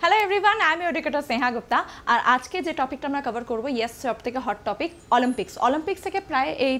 Hello everyone আমি educator Sneha Gupta আর আজকে যে টপিকটা আমরা কভার করব ইয়েস সব থেকে হট টপিক অলিম্পিক্স অলিম্পিক্স থেকে প্রায় এই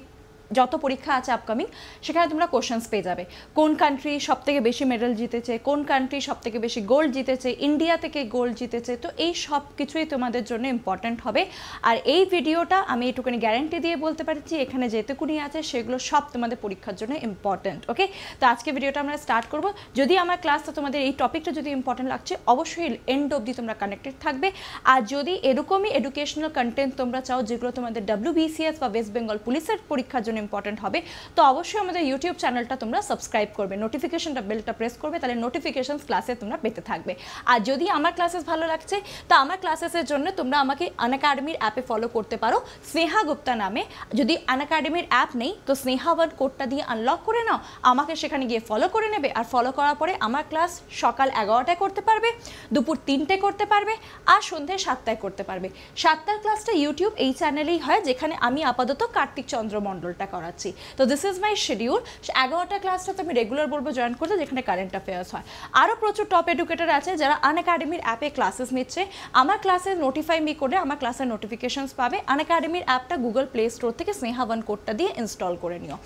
যত পরীক্ষা আছে আপকামিং সেখানে তোমরা কোশ্চেন্স পেয়ে যাবে। কোন কান্ট্রি সব থেকে বেশি মেডেল জিতেছে? কোন কান্ট্রি সব থেকে বেশি গোল্ড জিতেছে? ইন্ডিয়া থেকে গোল্ড জিতেছে? তো এই সব কিছুই তোমাদের জন্য ইম্পর্ট্যান্ট হবে। আর এই ভিডিওটা আমি এটুকুনি গ্যারেন্টি দিয়ে বলতে পারছি, এখানে যেটুকুনি আছে সেগুলো সব তোমাদের পরীক্ষার জন্য ইম্পর্ট্যান্ট ওকে তো আজকে ভিডিওটা আমরা স্টার্ট করব। যদি আমার ক্লাসটা তোমাদের এই টপিকটা যদি ইম্পর্ট্যান্ট লাগছে, অবশ্যই এন্ড অবধি তোমরা কানেক্টেড থাকবে। আর যদি এরকমই এডুকেশনাল কন্টেন্ট তোমরা চাও, যেগুলো তোমাদের ডাব্লিউবিসিএস বা ওয়েস্ট বেঙ্গল পুলিশের পরীক্ষার জন্য ইম্পর্টেন্ট হবে। তো অবশ্যই আমাদের ইউটিউব চ্যানেলটা তোমরা সাবস্ক্রাইব করবে। নোটিফিকেশনটা বেলটা প্রেস করবে, তাহলে নোটিফিকেশন ক্লাসে তোমরা পেতে থাকবে। আর যদি আমার ক্লাসেস ভালো লাগছে, তো আমার ক্লাসেসের জন্য তোমরা আমাকে আনএকাডেমির অ্যাপে ফলো করতে পারো। স্নেহা গুপ্তা নামে। যদি আনএকাডেমির অ্যাপ নেই, তো স্নেহা ওয়ার্ড কোডটা দিয়ে আনলক করে নাও। আমাকে সেখানে গিয়ে ফলো করে নেবে। আর ফলো করার পরে আমার ক্লাস সকাল এগারোটায় করতে পারবে, দুপুর তিনটে করতে পারবে, আর সন্ধ্যে সাতটায় করতে পারবে। সাতটার ক্লাসটা ইউটিউব এই চ্যানেলেই হয়, যেখানে আমি আপাতত কার্তিক চন্দ্র মণ্ডলটা করাচ্ছি। তো দিস ইজ মাই শিডিউল এগারোটা ক্লাসটা তো আমি রেগুলার বলব জয়েন করতে, যেখানে কারেন্ট অ্যাফেয়ার্স হয়। আরও প্রচুর টপ এডুকেটার আছে যারা আন একাডেমির অ্যাপে ক্লাসেস নিচ্ছে। আমার ক্লাসে নোটিফাই মি করে আমার ক্লাসের নোটিফিকেশনস পাবে। আনএকাডেমির অ্যাপটা গুগল প্লে স্টোর থেকে স্নেহা ওয়ান কোডটা দিয়ে ইনস্টল করে নিও।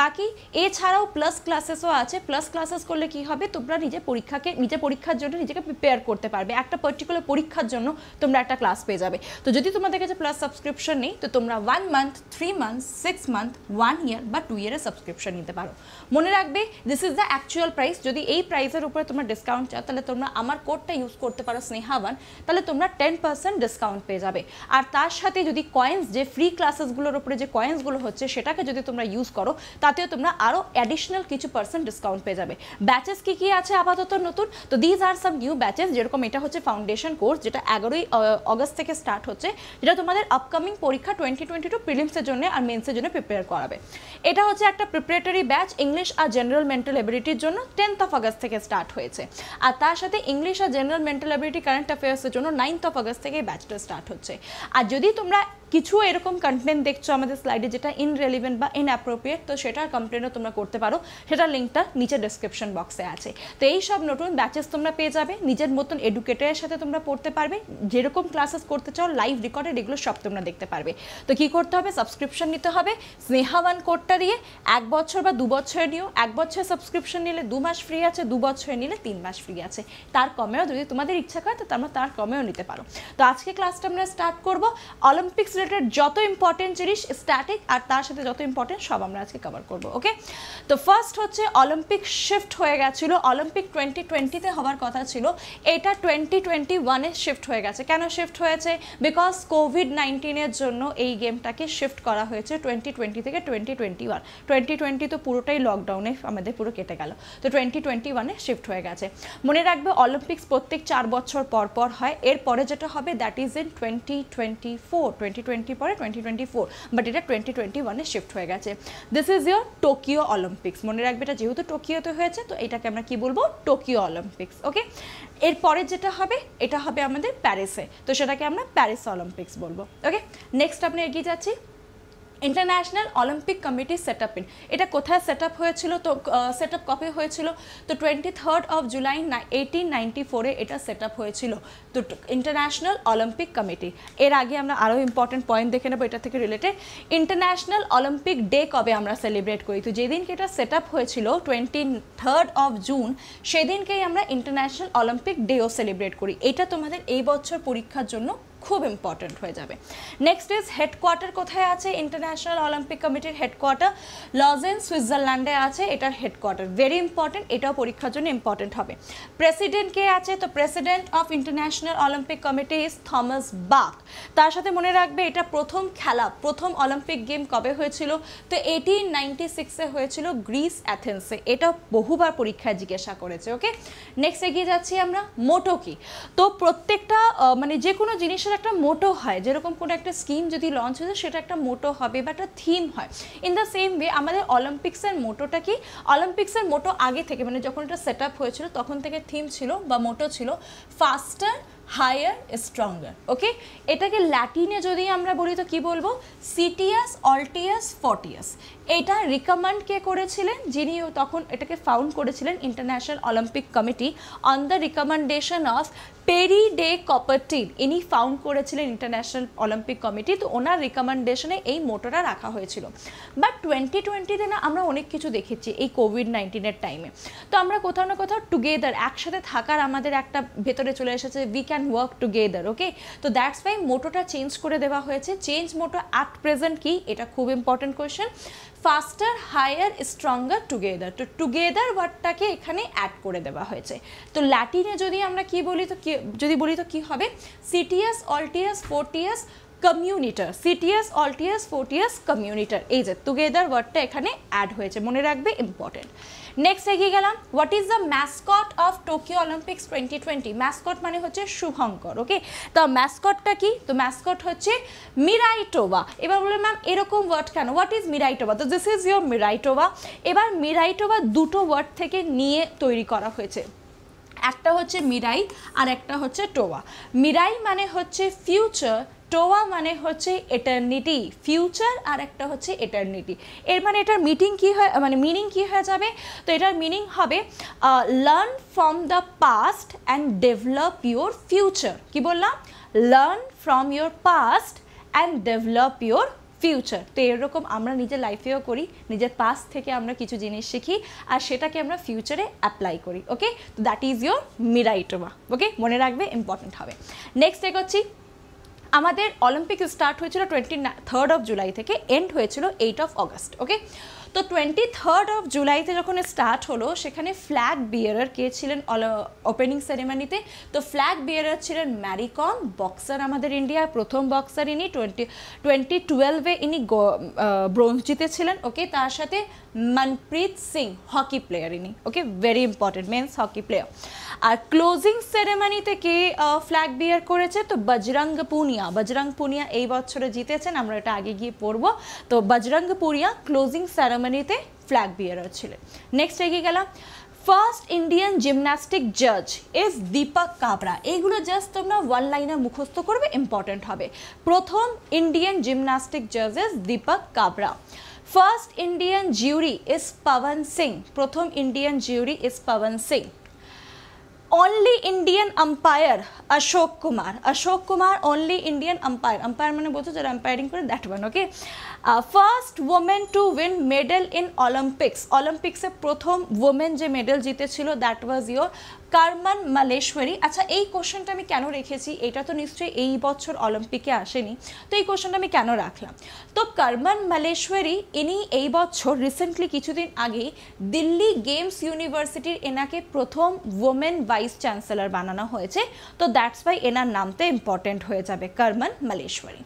বাকি এছাড়াও প্লাস ক্লাসেসও আছে। প্লাস ক্লাসেস করলে কি হবে? তোমরা নিজে পরীক্ষাকে, নিজে পরীক্ষার জন্য নিজেকে প্রিপেয়ার করতে পারবে। একটা পার্টিকুলার পরীক্ষার জন্য তোমরা একটা ক্লাস পেয়ে যাবে। তো যদি তোমাদের কাছে প্লাস সাবস্ক্রিপশন নেই, তো তোমরা one month three month six month one year বা টু ইয়ারের সাবস্ক্রিপশন নিতে পারো। মনে রাখবে this is the actual price যদি এই প্রাইসের উপরে তোমরা ডিসকাউন্ট চাও, তাহলে তোমরা আমার কোডটা ইউজ করতে পারো স্নেহাওয়ান তাহলে তোমরা টেন পার্সেন্ট ডিসকাউন্ট পেয়ে যাবে। আর তার সাথে যদি কয়েন্স যে ফ্রি ক্লাসেসগুলোর উপরে যে কয়েন্সগুলো হচ্ছে, সেটাকে যদি তোমরা ইউজ করো, তাতেও তোমরা আরও অ্যাডিশনাল কিছু পার্সেন্ট ডিসকাউন্ট পেয়ে যাবে। ব্যাচেস কী কী আছে আপাতত নতুন? তো these are some new batches যেরকম এটা হচ্ছে ফাউন্ডেশন কোর্স যেটা এগারোই অগস্ট থেকে স্টার্ট হচ্ছে, যেটা তোমাদের আপকামিং পরীক্ষা টোয়েন্টি টোয়েন্টি টু প্রিলিমসের জন্য আর মেন্সের জন্য প্রিপেয়ার করাবে এটা হচ্ছে একটা প্রিপারেটরি ব্যাচ ইংলিশ আর জেনারেল মেন্টাল এবিলিটির জন্য টেন্থ অফ আগস্ট থেকে স্টার্ট হয়েছে। আর তার সাথে ইংলিশ আর জেনারেল মেন্টাল এবিলিটি কারেন্ট অ্যাফেয়ার্সের জন্য নাইন্থ অফ আগস্ট থেকে ব্যাচটা স্টার্ট হচ্ছে। আর যদি তোমরা কিছু এরকম কন্টেন্ট দেখছ আমাদের স্লাইডে যেটা ইনরেলিভেন্ট বা ইনঅ্যাপ্রোপ্রিয়েট তো সেটার কমপ্লেনও তোমরা করতে পারো। সেটার লিঙ্কটা নিচে ডিসক্রিপশন বক্সে আছে। তো এই সব নতুন ব্যাচেস তোমরা পেয়ে যাবে। নিজের মতন এডুকেটারের সাথে তোমরা পড়তে পারবে। যেরকম ক্লাসেস করতে চাও লাইভ রেকর্ডেড এগুলো সব তোমরা দেখতে পারবে। তো কি করতে হবে? সাবস্ক্রিপশন নিতে হবে। স্নেহাওয়ান কোডটা দিয়ে এক বছর বা দু বছর নিও। এক বছর সাবস্ক্রিপশন নিলে দু মাস ফ্রি আছে, দু বছর নিলে তিন মাস ফ্রি আছে। তার কমেও যদি তোমাদের ইচ্ছা করে, তো তোমরা তার কমেও নিতে পারো। তো আজকে ক্লাসটা আমরা স্টার্ট করব। অলিম্পিক্স রিলেটেড যত ইম্পর্টেন্ট জিনিস স্ট্যাটিক আর তার সাথে যত ইম্পর্টেন্ট সব আমরা আজকে কভার করব ওকে তো ফার্স্ট হচ্ছে অলিম্পিক শিফট হয়ে গেছিল। অলিম্পিক টোয়েন্টি টোয়েন্টিতে হওয়ার কথা ছিল। এটা টোয়েন্টি টোয়েন্টি ওয়ানে শিফট হয়ে গেছে। কেন শিফট হয়েছে? বিকজ কোভিড নাইন্টিনের জন্য এই গেমটাকে শিফট করা হয়েছে টোয়েন্টি টোয়েন্টি থেকে twenty twenty one twenty twenty তো পুরোটাই লকডাউনে আমাদের পুরো কেটে গেল। তো টোয়েন্টি টোয়েন্টি ওয়ানে শিফট হয়ে গেছে। মনে রাখবে অলিম্পিক্স প্রত্যেক চার বছর পর পর হয়। এরপরে যেটা হবে that is in twenty twenty four twenty twenty পরে টোয়েন্টি টোয়েন্টি ফোর বাট এটা টোয়েন্টি টোয়েন্টি ওয়ানে শিফট হয়ে গেছে। This is your Tokyo Olympics মনে রাখবে এটা যেহেতু টোকিওতে হয়েছে, তো এটাকে আমরা কি বলব? টোকিও অলিম্পিক্স ওকে এরপরে যেটা হবে, এটা হবে আমাদের প্যারিসে তো সেটাকে আমরা প্যারিস অলিম্পিক্স বলব ওকে নেক্সট আপনি এগিয়ে যাচ্ছি। International Olympic Committee set up in এটা কোথায় সেট আপ হয়েছিল? তো সেট আপ কবে হয়েছিল? তো twenty third of July eighteen ninety ফোরে এটা সেট আপ হয়েছিল। তো ইন্টারন্যাশনাল অলিম্পিক কমিটি এর আগে আমরা আরও ইম্পর্টেন্ট পয়েন্ট দেখে নেব এটা থেকে রিলেটেড ইন্টারন্যাশনাল অলিম্পিক ডে কবে আমরা সেলিব্রেট করি? তো যেদিনকে এটা সেট আপ হয়েছিল টোয়েন্টি থার্ড অফ জুন সেদিনকেই আমরা ইন্টারন্যাশনাল অলিম্পিক ডেও সেলিব্রেট করি। এটা তোমাদের এই বছর পরীক্ষার জন্য খুব ইম্পর্টেন্ট হয়ে যাবে। নেক্সট ইজ হেডকোয়ার্টার কোথায় আছে? ইন্টারন্যাশনাল অলিম্পিক কমিটির হেডকোয়ার্টার লজেন সুইজারল্যান্ডে আছে, এটার হেডকোয়ার্টার ভেরি ইম্পর্টেন্ট এটাও পরীক্ষার জন্য ইম্পর্টেন্ট হবে। প্রেসিডেন্ট কে আছে? তো president of International Olympic Committee is Thomas Bach তার সাথে মনে রাখবে, এটা প্রথম খেলা, প্রথম অলিম্পিক গেম কবে হয়েছিল? তো এইটিন নাইনটি সিক্সে হয়েছিল গ্রিস অ্যাথেন্সে এটা বহুবার পরীক্ষায় জিজ্ঞাসা করেছে ওকে নেক্সট এগিয়ে যাচ্ছি আমরা, মোটো কি? তো প্রত্যেকটা মানে যে কোনো জিনিসের একটা মোটো হয়। যেরকম কোনো একটা স্কিম যদি লঞ্চ হয়েছে, সেটা একটা মোটো হবে বা একটা থিম হয়। ইন দ্য সেম ওয়ে আমাদের অলিম্পিক্সের মোটোটা কি? অলিম্পিক্সের মোটো আগে থেকে মানে যখন এটা সেট আপ হয়েছিল, তখন থেকে থিম ছিল বা মোটো ছিল ফাস্টার হায়ার স্ট্রঙ্গার ওকে এটাকে ল্যাটিনে যদি আমরা বলি তো কি বলব? সিটিয়াস অল্টিয়াস ফর্টিয়াস এটা রিকমেন্ড কে করেছিলেন? যিনি তখন এটাকে ফাউন্ড করেছিলেন International Olympic Committee on the recommendation of Pierre de Coubertin ইনি ফাউন্ড করেছিলেন ইন্টারন্যাশনাল অলিম্পিক কমিটি তো ওনার রিকমেন্ডেশনে এই মোটোটা রাখা হয়েছিল। বাট টোয়েন্টি টোয়েন্টিতে না আমরা অনেক কিছু দেখেছি এই কোভিড নাইন্টিনের টাইমে তো আমরা কোথাও না কোথাও টুগেদার একসাথে থাকার আমাদের একটা ভেতরে চলে এসেছে। We can work together okay তো দ্যাটস ওয়াই মোটোটা চেঞ্জ করে দেওয়া হয়েছে। চেঞ্জ মোটো অ্যাট প্রেজেন্ট কি? এটা খুব important question faster higher stronger together তো টুগেদার ওয়ার্ডটাকে এখানে অ্যাড করে দেওয়া হয়েছে। তো ল্যাটিনে যদি আমরা কি বলি, তো কি, যদি বলি, তো কি হবে? সিটিয়াস অল্টিয়াস ফোর্টিয়াস কমিউনিটার সিটিয়াস অল্টিয়াস ফোর্টিয়াস কমিউনিটার এই যে টুগেদার ওয়ার্ডটা এখানে অ্যাড হয়েছে। মনে রাখবে ইম্পর্টেন্ট নেক্সট এগিয়ে গেলাম। What is the mascot of Tokyo Olympics twenty twenty mascot মানে হচ্ছে শুভঙ্কর ওকে তো ম্যাসকটটা কি? তো ম্যাসকট হচ্ছে মিরাইটোভা এবার বললাম ম্যাম এরকম ওয়ার্ড কেন? হোয়াট ইজ মিরাইটোভা তো দিস ইজ ইয়োর মিরাইটোভা এবার মিরাইটোভা দুটো ওয়ার্ড থেকে নিয়ে তৈরি করা হয়েছে। একটা হচ্ছে মিরাই আর একটা হচ্ছে টোয়া মিরাই মানে হচ্ছে ফিউচার টোয়া মানে হচ্ছে এটার্নিটি ফিউচার আর একটা হচ্ছে এটার্নিটি এর মানে এটার মিটিং কী হয় মানে মিনিং কী হয়ে যাবে? তো এটার মিনিং হবে learn from the past and develop your future কি বললাম? Learn from your past and develop your future তো এরকম আমরা নিজের লাইফেও করি, নিজের পাস থেকে আমরা কিছু জিনিস শিখি আর সেটাকে আমরা ফিউচারে অ্যাপ্লাই করি ওকে তো দ্যাট ইজ ইয়োর মিরাইটোমা ওকে মনে রাখবে ইম্পর্টেন্ট হবে। নেক্সট এগোচ্ছি আমাদের অলিম্পিক স্টার্ট হয়েছিল টোয়েন্টি থার্ড অফ জুলাই থেকে এন্ড হয়েছিল এইট অফ অগস্ট ওকে তো টোয়েন্টি থার্ড অফ জুলাইতে যখন স্টার্ট হলো, সেখানে ফ্ল্যাগ বিয়ারার কে ছিলেন অল ওপেনিং সেরেমনিতে তো? ফ্ল্যাগ বিয়ারার ছিলেন ম্যারিকম বক্সার আমাদের ইন্ডিয়ার প্রথম বক্সার ইনি টোয়েন্টি টোয়েন্টি টুয়েলভে ইনি ব্রোঞ্জ জিতেছিলেন ওকে তার সাথে মনপ্রীত সিং হকি প্লেয়ার ইনি okay very important men's hockey player আর ক্লোজিং সেরেমনিতে কে ফ্ল্যাগ বিয়ার করেছে? তো বজরঙ্গ পুনিয়া বজরঙ্গ পুনিয়া এই বছরে জিতেছেন, আমরা এটা আগে গিয়ে পড়ব। তো বজরঙ্গ পুনিয়া ক্লোজিং সেরেমনিতে ফ্ল্যাগ বিয়ারার ছিলেন। নেক্সট এগিয়ে গেলাম। ফার্স্ট ইন্ডিয়ান জিমন্যাস্টিক জাজ ইজ দীপক কাবরা এইগুলো জাস্ট তোমরা ওয়ান লাইনে মুখস্থ করবে ইম্পর্টেন্ট হবে। প্রথম ইন্ডিয়ান জিমন্যাস্টিক জাজ is Dipak Kabra first Indian jury is Pawan Singh প্রথম Indian jury is Pawan Singh only Indian umpire Ashok Kumar Ashok Kumar only Indian umpire umpire মানে বলছো যারা আম্পায়ারিং করে that one okay first women to win medal in Olympics অলিম্পিক্সে প্রথম women যে medal জিতেছিল that was your Karnam Malleswari আচ্ছা এই কোশ্চেনটা আমি কেন রেখেছি? এটা তো নিশ্চয়ই এই বছর অলিম্পিকে আসেনি। তো এই কোশ্চেনটা আমি কেন রাখলাম? তো কারমান মালেশ্বরী ইনি এই বছর রিসেন্টলি কিছুদিন আগেই দিল্লি গেমস ইউনিভার্সিটির এনাকে প্রথম ওমেন ভাইস চ্যান্সেলর বানানো হয়েছে। তো দ্যাটস ওয়াই এনার নামতে ইম্পর্টেন্ট হয়ে যাবে Karnam Malleswari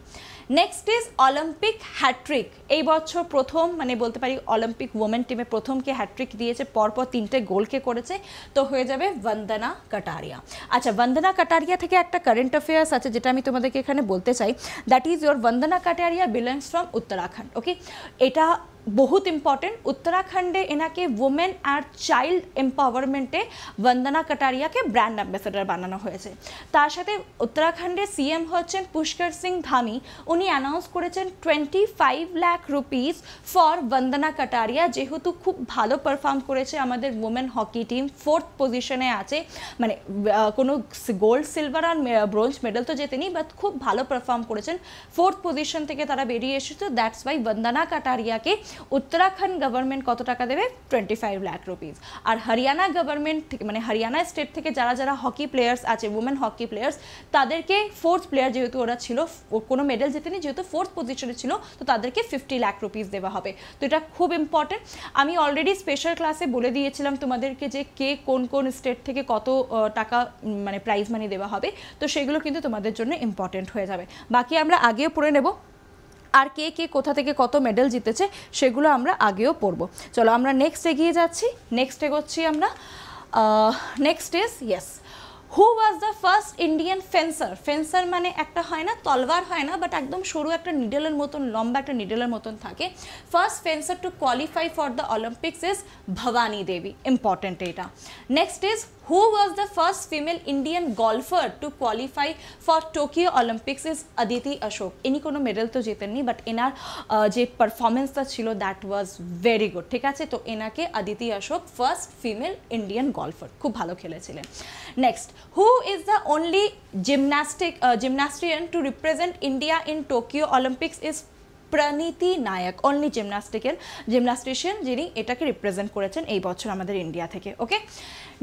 next is Olympic hat-trick এই বছর প্রথম মানে বলতে পারি অলিম্পিক ওমেন টিমে প্রথমকে হ্যাট্রিক দিয়েছে, পরপর তিনটে গোলকে করেছে। তো হয়ে যাবে বন্দনা কাটারিয়া আচ্ছা বন্দনা কাটারিয়া থেকে একটা কারেন্ট অ্যাফেয়ার্স আছে, যেটা আমি তোমাদেরকে এখানে বলতে চাই। That is your Vandana Kataria belongs from Uttarakhand okay এটা বহুত ইম্পর্টেন্ট উত্তরাখণ্ডে এনাকে ওমেন আর চাইল্ড এম্পাওয়ারমেন্টে বন্দনা কাটারিয়াকে ব্র্যান্ড অ্যাম্বাসেডার বানানো হয়েছে। তার সাথে উত্তরাখণ্ডের সিএম হচ্ছেন পুষ্কর সিং ধামি। উনি অ্যানাউন্স করেছেন twenty five lakh rupees for Vandana Kataria যেহেতু খুব ভালো পারফর্ম করেছে আমাদের ওমেন হকি টিম ফোর্থ পজিশনে আছে। মানে কোনো গোল্ড সিলভার আর ব্রোঞ্জ মেডেল তো জেতেনি বাট খুব ভালো পারফর্ম করেছেন। ফোর্থ পজিশন থেকে তারা বেরিয়ে এসেছে দ্যাটস ওয়াই বন্দনা কাটারিয়াকে উত্তরাখণ্ড গভর্নমেন্ট কত টাকা দেবে? টোয়েন্টি ফাইভ লাখ রুপিস আর হরিয়ানা গভর্নমেন্ট থেকে মানে হরিয়ানা স্টেট থেকে যারা যারা হকি প্লেয়ার্স আছে উমেন হকি প্লেয়ার্স তাদেরকে ফোর্থ প্লেয়ার যেহেতু ওরা ছিল কোনো মেডেল জেতেনি, যেহেতু ফোর্থ পজিশনে ছিল, তো তাদেরকে ফিফটি লাখ রুপিস দেওয়া হবে। তো এটা খুব ইম্পর্টেন্ট আমি অলরেডি স্পেশাল ক্লাসে বলে দিয়েছিলাম তোমাদেরকে যে কে কোন কোন স্টেট থেকে কত টাকা মানে প্রাইজ মানি দেওয়া হবে, তো সেগুলো কিন্তু তোমাদের জন্য ইম্পর্টেন্ট হয়ে যাবে। বাকি আমরা আগেও পড়ে নেব। আর কে কে কোথা থেকে কত মেডেল জিতেছে সেগুলো আমরা আগেও পড়ব। চলো আমরা নেক্সট এগিয়ে যাচ্ছি। নেক্সট এগোচ্ছি আমরা। Next is yes who was the first Indian fencer fencer মানে একটা হয় না, তলবার হয় না বাট একদম সরু একটা নিডেলের মতন, লম্বা একটা নিডেলের মতন থাকে। First fencer to qualify for the Olympics is Bhavani Devi important এটা। Next is who was the first female Indian golfer to qualify for Tokyo Olympics is Aditi Ashok ইনি কোনো মেডেল তো জেতেননি বাট এনার যে পারফরমেন্সটা ছিল দ্যাট ওয়াজ ভেরি গুড ঠিক আছে তো এনাকে Aditi Ashok first female Indian golfer খুব ভালো খেলেছিলেন next who is the only gymnastic gymnastian to represent India in Tokyo Olympics is Pranati Nayak only জিমনাস্টিকের gymnastician যিনি এটাকে রিপ্রেজেন্ট করেছেন এই বছর আমাদের ইন্ডিয়া থেকে ওকে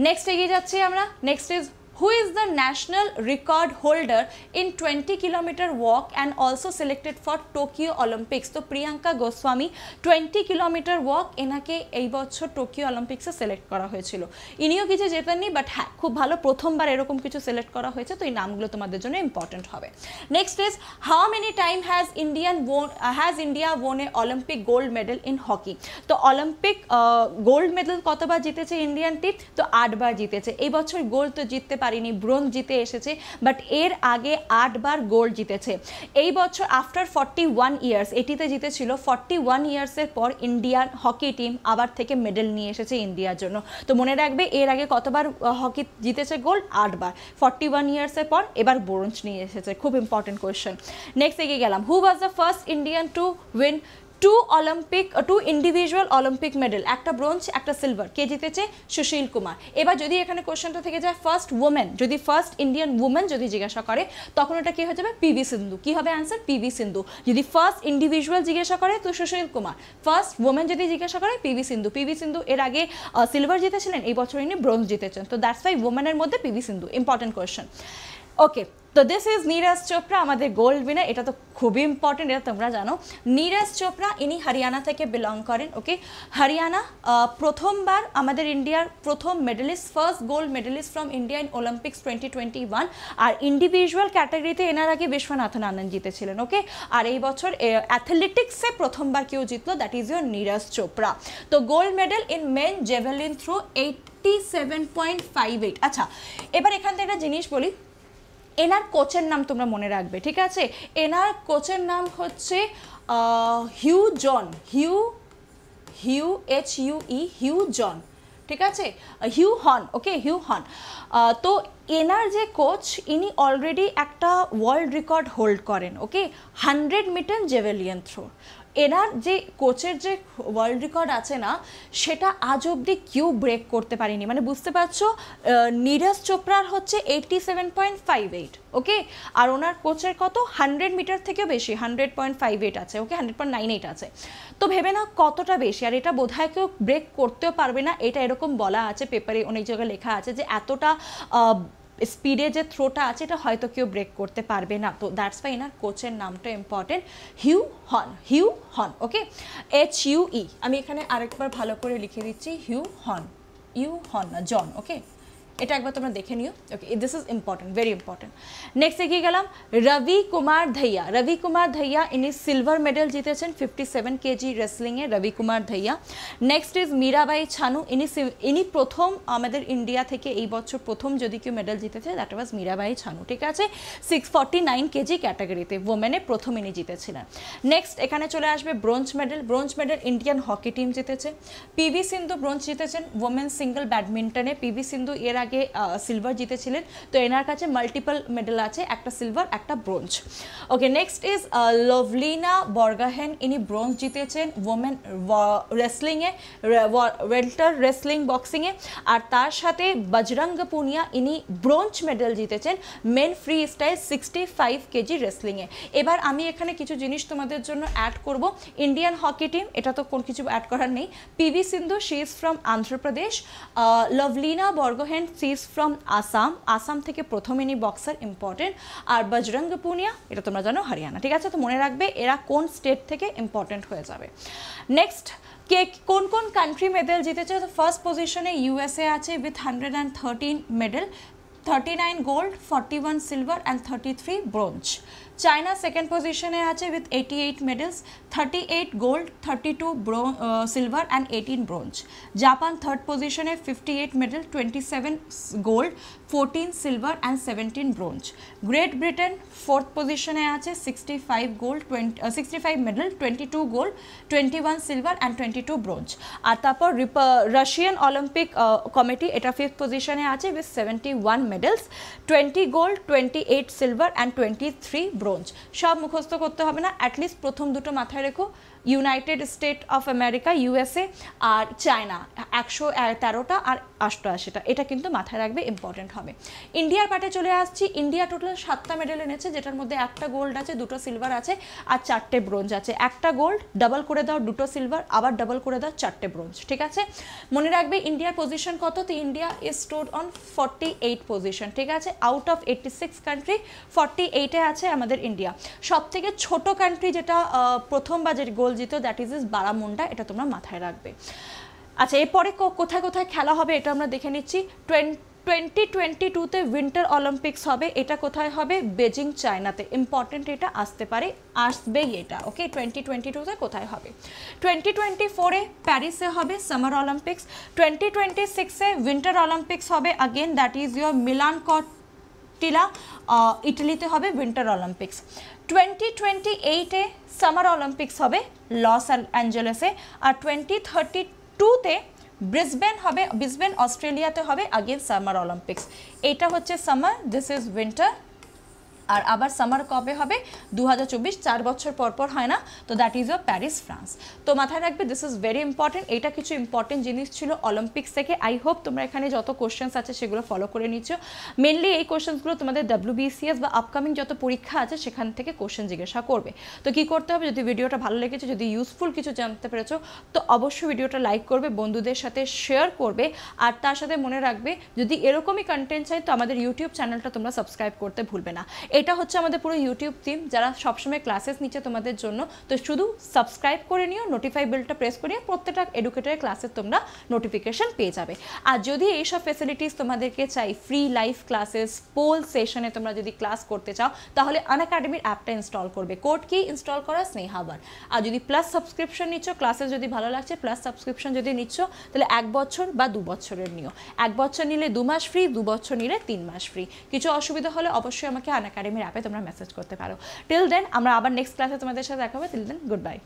নেক্সট এগিয়ে যাচ্ছি আমরা। Next is who is the national record holder in 20 kilometer walk and also selected for Tokyo Olympics? তো প্রিয়াঙ্কা গোস্বামী 20 কিলোমিটার ওয়াক এনাকে এই বছর টোকিও অলিম্পিক্সে সিলেক্ট করা হয়েছিল। ইনিও কিছু জেতেননি বাট হ্যাঁ খুব ভালো প্রথমবার এরকম কিছু সিলেক্ট করা হয়েছে, তো এই নামগুলো তোমাদের জন্য ইম্পর্টেন্ট হবে। Next is how many time has Indian won has India won a Olympic gold medal in hockey তো অলিম্পিক গোল্ড মেডেল কতবার জিতেছে ইন্ডিয়ান টিম তো আটবার জিতেছে। এই বছর গোল্ড তো জিততে পারিনি, ব্রোঞ্জ জিতে এসেছে বাট এর আগে আটবার গোল্ড জিতেছে। এই বছর আফটার ফর্টি ওয়ান ইয়ার্স এটিতে জিতেছিল ফর্টি ওয়ান ইয়ার্সের পর ইন্ডিয়ান হকি টিম আবার থেকে মেডেল নিয়ে এসেছে ইন্ডিয়ার জন্য। তো মনে রাখবে, এর আগে কতবার হকি জিতেছে গোল্ড? আটবার। ফর্টি ওয়ান ইয়ার্সের পর এবার ব্রোঞ্জ নিয়ে এসেছে। খুব ইম্পর্টেন্ট কোয়েশ্চেন নেক্সট এগিয়ে গেলাম। Who was the first Indian to win two Olympic two individual Olympic medal একটা ব্রোঞ্জ একটা সিলভার কে জিতেছে? সুশীল কুমার। এবার যদি এখানে কোশ্চেনটা থেকে যায় ফার্স্ট ওমেন যদি ফার্স্ট ইন্ডিয়ান উমেন যদি জিজ্ঞাসা করে, তখন ওটা কি হয়ে যাবে? পিভি সিন্ধু কি হবে অ্যান্সার পিভি সিন্ধু যদি ফার্স্ট ইন্ডিভিজুয়াল জিজ্ঞাসা করে, তো সুশীল কুমার। ফার্স্ট ওমেন যদি জিজ্ঞাসা করে পিভি সিন্ধু পিভি সিন্ধু এর আগে সিলভার জিতেছিলেন, এই বছর ইনি ব্রোঞ্জ জিতেছেন। তো দ্যাটস ওয়াই ওমেনের মধ্যে PV Sindhu important question okay তো দিস ইজ নীরাজ চোপড়া আমাদের গোল্ড উইনার এটা তো খুবই ইম্পর্টেন্ট এটা তোমরা জানো। নীরাজ চোপড়া ইনি হরিয়ানা থেকে বিলং করেন ওকে হরিয়ানা প্রথমবার আমাদের ইন্ডিয়ার প্রথম medallist first gold medallist from India in Olympics twenty twenty one R individual ক্যাটাগরিতে এনার আগে বিশ্বনাথন আনন্দ জিতেছিলেন ওকে আর এই বছর অ্যাথলেটিক্সে প্রথমবার কেউ জিতলো that is your Neeraj Chopra তো gold medal in men javelin throw eighty seven point five eight আচ্ছা এবার এখান থেকে একটা জিনিস বলি এনার কোচের নাম তোমরা মনে রাখবে, ঠিক আছে? এনার কোচের নাম হচ্ছে Hue John, Hue Hue H U E Hue John, ঠিক আছে? হিউ হন, ওকে? হিউ হন। তো এনার যে কোচ, ইনি অলরেডি একটা ওয়ার্ল্ড রেকর্ড হোল্ড করেন, okay? Hundred metre javelin throw এনার যে কোচের যে ওয়ার্ল্ড রেকর্ড আছে না, সেটা আজ অবধি কেউ ব্রেক করতে পারেনি। মানে বুঝতে পারছ নীরজ চোপড়ার হচ্ছে eighty seven point five eight okay আর ওনার কোচের কত? হান্ড্রেড মিটার থেকেও বেশি হান্ড্রেড পয়েন্ট ফাইভ এইট আছে okay hundred point nine eight আছে। তো ভেবে না কতটা বেশি, আর এটা বোধহয় কেউ ব্রেক করতেও পারবে না, এটা এরকম বলা আছে পেপারে অনেক জায়গায় লেখা আছে যে এতটা স্পিডে যে থ্রোটা আছে, এটা হয়তো কেউ ব্রেক করতে পারবে না। তো দ্যাটস ওয়াই এনার কোচের নামটা ইম্পর্টেন্ট হিউ হন হিউ হন ওকে এইচ ইউ ই আমি এখানে আরেকবার ভালো করে লিখে দিচ্ছি, হিউ হন, ইউ হন না, জন ওকে এটা একবার তোমরা দেখে নিও। Okay this is important very important next এগিয়ে গেলাম? রবি কুমার ধৈয়া। রবি কুমার ধৈয়া, ইনি সিলভার মেডেল জিতেছেন ফিফটি সেভেন কেজি রেসলিংয়ে রবি কুমার ধৈয়া। নেক্সট ইজ মীরাবাই ছানু, ইনি ইনি প্রথম, আমাদের ইন্ডিয়া থেকে এই বছর প্রথম যদি কেউ মেডেল জিতেছে দ্যাট ওয়াজ মীরাবাই ছানু, ঠিক আছে? সিক্স ফর্টি নাইন কেজি ক্যাটাগরিতে ওমেনে প্রথম ইনি জিতেছিলেন। নেক্সট এখানে চলে আসবে bronze medal bronze medal Indian hockey team জিতেছে। পিভি সিন্ধু ব্রোঞ্জ জিতেছেন ওমেন সিঙ্গল ব্যাডমিন্টনে পিভি সিন্ধু এর আগে সিলভার জিতেছিলেন। তো এনার কাছে মাল্টিপল মেডেল আছে, একটা সিলভার একটা bronze okay next is Lovlina Borgohain. ইনি ব্রোঞ্জ জিতেছেন ওমেন রেসলিংয়ে ওয়েল্টার রেসলিং বক্সিংয়ে আর তার সাথে বজরঙ্গ পুনিয়া ইনি ব্রোঞ্জ মেডেল জিতেছেন men freestyle sixty five KG রেসলিংয়ে এবার আমি এখানে কিছু জিনিস তোমাদের জন্য অ্যাড করব। ইন্ডিয়ান হকি টিম এটা তো কোন কিছু অ্যাড করার নেই। PV Sindhu she is from Andhra Pradesh Lovlina Borgohain she is from Assam Assam থেকে প্রথম ইনি বক্সার ইম্পর্টেন্ট আর বজরঙ্গ পুনিয়া এটা তোমরা জানো, হরিয়ানা, ঠিক আছে? তো মনে রাখবে, এরা কোন স্টেট থেকে ইম্পর্টেন্ট হয়ে যাবে। নেক্সট কে, কোন কোন কান্ট্রি মেডেল জিতেছে? ফার্স্ট পজিশনে ইউএসএ আছে with hundred and thirteen medal thirty nine gold forty one silver and thirty three bronze China second পজিশনে আছে with eighty eight medals thirty eight gold thirty two silver and eighteen bronze Japan third পজিশনে fifty eight medal twenty seven gold fourteen silver and seventeen bronze Great Britain fourth পজিশনে আছে sixty five gold twenty sixty five medal twenty two gold twenty one silver and twenty two bronze আর তারপর Russian Olympic committee এটা fifth পজিশনে আছে with seventy one medals twenty gold twenty eight silver and twenty three bronze. সব মুখস্থ করতে হবে না at least প্রথম দুটো মাথায় রেখো। United State of America USA R China একশো তেরোটা আর অষ্টআশিটা এটা কিন্তু মাথায় রাখবে ইম্পর্টেন্ট হবে। ইন্ডিয়ার পার্টে চলে আসছি। ইন্ডিয়া টোটাল সাতটা মেডেল এনেছে, যেটার মধ্যে একটা গোল্ড আছে, দুটো সিলভার আছে, আর চারটে ব্রোঞ্জ আছে। একটা গোল্ড ডাবল করে দাও, দুটো সিলভার আবার ডাবল করে দাও, চারটে ব্রোঞ্জ ঠিক আছে? মনে রাখবে ইন্ডিয়ার পজিশন কত? তো India is stood on forty eight position ঠিক আছে? Out of eighty six country forty এইটে আছে আমাদের ইন্ডিয়া সব থেকে ছোটো কান্ট্রি যেটা প্রথম বা যে গোল জিত দ্যাট ইজ ইজ বারামুন্ডা, এটা তোমরা মাথায় রাখবে। আচ্ছা এরপরে কোথায় কোথায় খেলা হবে এটা আমরা দেখে নিচ্ছি। টোয়েন্টি টোয়েন্টি টুতে উইন্টার অলিম্পিক্স হবে, এটা কোথায় হবে? বেজিং চায়নাতে ইম্পর্টেন্ট এটা আসতে পারে, আসবেই এটা ওকে টোয়েন্টি টোয়েন্টি টুতে কোথায় হবে? টোয়েন্টি টোয়েন্টি ফোরে প্যারিসে হবে সামার অলিম্পিক্স টোয়েন্টি টোয়েন্টি সিক্সে উইন্টার অলিম্পিক্স হবে again that is your Milan Cortina ইটালিতে হবে উইন্টার অলিম্পিক্স টোয়েন্টি টোয়েন্টি এইটে সামার অলিম্পিক্স হবে লস অ্যাঞ্জেলেসে আর টোয়েন্টি থার্টি টুতে ব্রিসবেন হবে ব্রিসবেন অস্ট্রেলিয়াতে হবে আগের সামার অলিম্পিক্স এটা হচ্ছে সামার দিস ইজ উইন্টার আর আবার সামার কবে হবে? দু চার বছর পর পর হয় না? তো that is uh Paris France তো মাথায় রাখবে দিস ইজ ভেরি ইম্পর্টেন্ট এটা কিছু ইম্পর্টেন্ট জিনিস ছিল অলিম্পিক্স থেকে। আই হোপ তোমরা এখানে যত কোশ্চেন্স আছে সেগুলো ফলো করে নিচ্ছ। মেনলি এই কোশ্চেন্সগুলো তোমাদের ডাব্লিউবিসিএস বা আপকামিং যত পরীক্ষা আছে, সেখান থেকে কোশ্চেন জিজ্ঞাসা করবে। তো কি করতে হবে? যদি ভিডিওটা ভালো লেগেছে, যদি ইউজফুল কিছু জানতে পেরেছ, তো অবশ্যই ভিডিওটা লাইক করবে, বন্ধুদের সাথে শেয়ার করবে। আর তার সাথে মনে রাখবে, যদি এরকমই কন্টেন্ট চাই, তো আমাদের ইউটিউব চ্যানেলটা তোমরা সাবস্ক্রাইব করতে ভুলবে না। এটা হচ্ছে আমাদের পুরো ইউটিউব টিম যারা সবসময় ক্লাসেস নিচ্ছে তোমাদের জন্য। তো শুধু সাবস্ক্রাইব করে নিও নোটিফাই বেলটা প্রেস করে প্রত্যেকটা এডুকেটারের ক্লাসের তোমরা নোটিফিকেশন পেয়ে যাবে। আর যদি এইসব ফেসিলিটিস তোমাদেরকে চাই ফ্রি লাইভ ক্লাসেস পোল সেশনে তোমরা যদি ক্লাস করতে চাও, তাহলে আন একাডেমির অ্যাপটা ইনস্টল করবে। কোড কি? ইনস্টল করা স্নেহাবার আর যদি প্লাস সাবস্ক্রিপশন নিচ্ছ ক্লাসেস যদি ভালো লাগছে প্লাস সাবস্ক্রিপশন যদি নিচ্ছ, তাহলে এক বছর বা দু বছরের নিও। এক বছর নিলে দু মাস ফ্রি দু বছর নিলে তিন মাস ফ্রি কিছু অসুবিধা হলে অবশ্যই আমাকে আন একাডেমির অ্যাপে তোমরা মেসেজ করতে পারো। টিল দেন আমরা আবার নেক্সট ক্লাসে তোমাদের সাথে দেখা হবে। Till then good bye